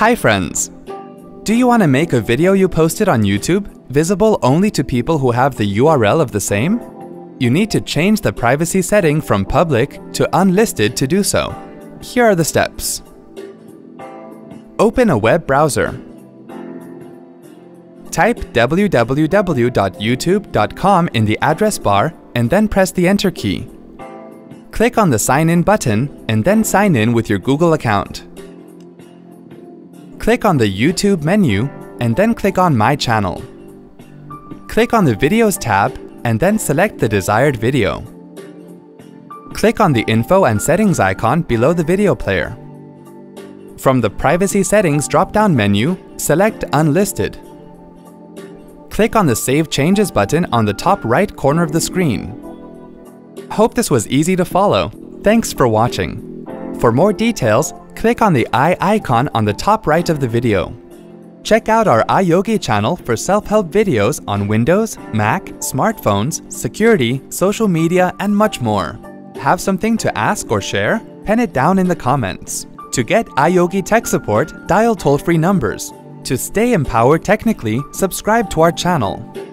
Hi friends! Do you want to make a video you posted on YouTube visible only to people who have the URL of the same? You need to change the privacy setting from public to unlisted to do so. Here are the steps. Open a web browser. Type www.youtube.com in the address bar and then press the Enter key. Click on the Sign In button and then sign in with your Google account. Click on the YouTube menu and then click on My Channel. Click on the Videos tab and then select the desired video. Click on the Info and Settings icon below the video player. From the Privacy Settings drop-down menu, select Unlisted. Click on the Save Changes button on the top right corner of the screen. Hope this was easy to follow. Thanks for watching. For more details, click on the i icon on the top right of the video. Check out our iYogi channel for self-help videos on Windows, Mac, smartphones, security, social media, and much more. Have something to ask or share? Pen it down in the comments. To get iYogi tech support, dial toll-free numbers. To stay empowered technically, subscribe to our channel.